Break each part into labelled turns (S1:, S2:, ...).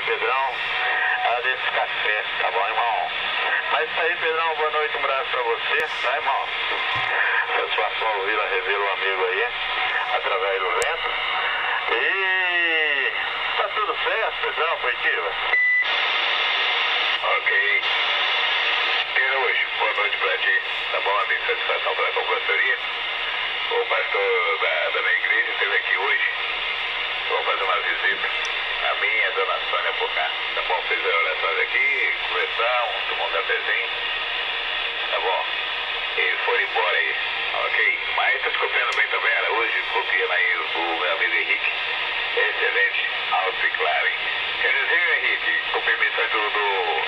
S1: Pedrão, a desse café, tá bom, irmão? Mas isso aí, Pedrão, boa noite, um abraço pra você, tá, irmão? Satisfação ouvir a revela um amigo aí, através do vento. E tá tudo certo, Pedrão, Coitiva?
S2: Ok. Tira hoje, boa noite pra ti. Tá bom, amigo? Satisfação pela consultoria. O pastor da, da minha igreja esteve aqui hoje. Vamos fazer uma visita. Tá bom? As orações aqui, conversar, um, tomar um cafezinho. Tá bom? E foram embora aí. Ok? Mas tá escutando bem também, Araújo, copiando aí o, meu amigo Henrique. Excelente, alto e claro, hein? Quer dizer, Henrique, com permissão do, do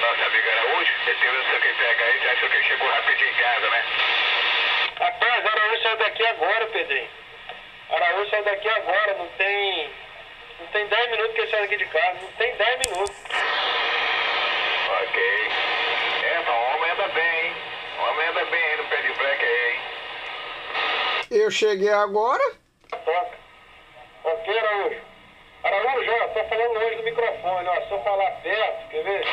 S2: nosso amigo Araújo, ele teve um secretário aí, achou que ele chegou rapidinho em casa, né?
S3: Rapaz, Araújo saiu daqui agora, Pedrinho. Araújo saiu daqui agora, não tem. Tem 10 minutos que ele saiu daqui de casa, não tem 10 minutos.
S2: Ok. É, mas o homem anda bem, hein? O homem anda bem aí no pé de breque aí, hein?
S4: Eu cheguei agora.
S3: Toca. Ok, Araújo? Araújo, ó, tô falando longe do microfone, ó. Se eu falar perto, quer ver?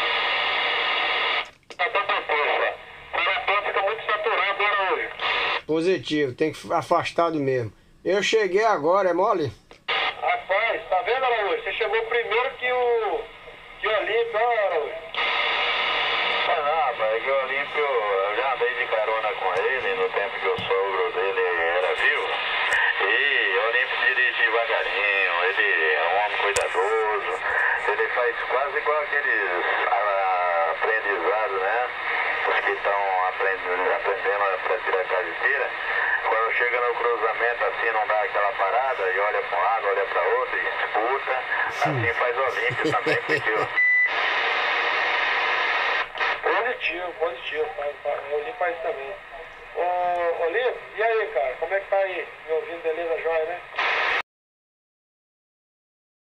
S3: Tá tanta força. Falar perto fica muito saturado, Araújo.
S4: Positivo, tem que afastado mesmo. Eu cheguei agora, é mole?
S3: Você chegou primeiro que o. que o Olímpio, ó, Araújo.
S1: Mas não, rapaz, que o Olímpio, eu já andei de carona com ele no tempo que o sogro dele era vivo. E o Olímpio dirige devagarinho, ele é um homem cuidadoso, ele faz quase igual aqueles ah, aprendizados, né? Os que estão aprendendo, aprendendo para tirar carteira. Quando chega no cruzamento assim, não dá aquela parada e olha para um lado, olha para outro e escuta, Sim. assim faz o ouvinte também pediu.
S3: Positivo, positivo. Eu li para também. Ô, Olímpio, e aí, cara? Como é que tá aí? Me ouvindo, beleza? Joia, né?